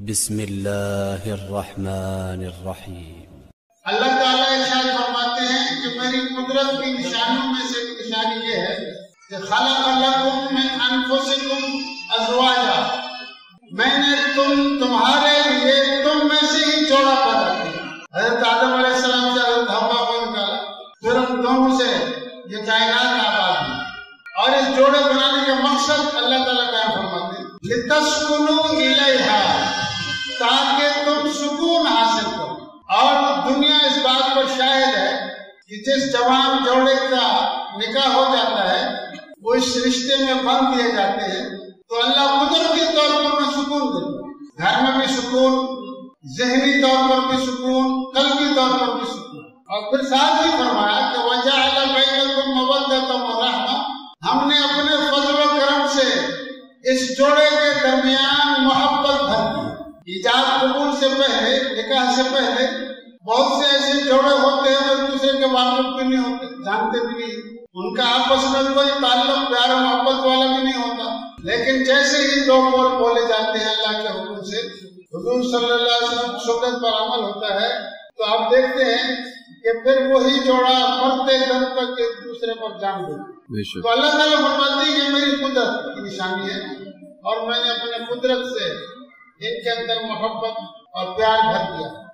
بسم الله الرحمن الرحيم اللہ تعالیٰ ارشاد فرماتے ہیں کہ میری قدرت کی نشانیوں میں سے نشانی یہ ہے کہ خلق لکم من انفسکم ازواجا۔ میں نے تم، تمہارے لیے تم میں سے ہی جوڑا پیدا کیا۔ حضرت آدم علیہ السلام سے حضرت حوا کو نکالا۔ پھر ہم دونوں سے یہ کائنات آباد ہوئی۔ اور اس جوڑے بنانے کا مقصد اللہ تعالیٰ قائم فرماتے ہیں۔ لِتَسْكُنُوا کہ جس جوان جوڑے کا نکاح ہو جاتا ہے، وہ اس رشتے میں بند دیے جاتے ہیں، تو اللہ قدرتی طور پر انہیں سکون دیتا گھر میں بھی سکون، ذہنی طور پر بھی سکون، قلبی طور پر بھی سکون۔ اور پھر ساتھ ہی فرمایا کہ وجہ وَجَعَلَ بَيْنَكُمْ مَوَدَّةً وَرَحْمَةً ہم نے اپنے فضل و کرم سے اس جوڑے کے درمیان محبت بھر دی۔ ایجاد قبول سے پہلے، نکاح سے پہلے، بہت سے کے واقف بھی نہیں ہوتے جانتے بھی نہیں۔ ان کا آپس میں کوئی تعلق پیار محبت والا بھی نہیں ہوتا۔ لیکن جیسے ہی دو بول بولے جاتے ہیں اللہ کے حکم سے حضور صلی اللہ علیہ وسلم سنت پر عمل ہوتا ہے۔ تو آپ دیکھتے ہیں کہ پھر وہی جوڑا مرتے دم تک ایک دوسرے پر جان دے۔ تو اللہ تعالیٰ فرماتی ہے کہ میری قدرت کی نشانی ہے اور میں نے اپنے قدرت سے ان کے اندر محبت اور پیار بھر دیا۔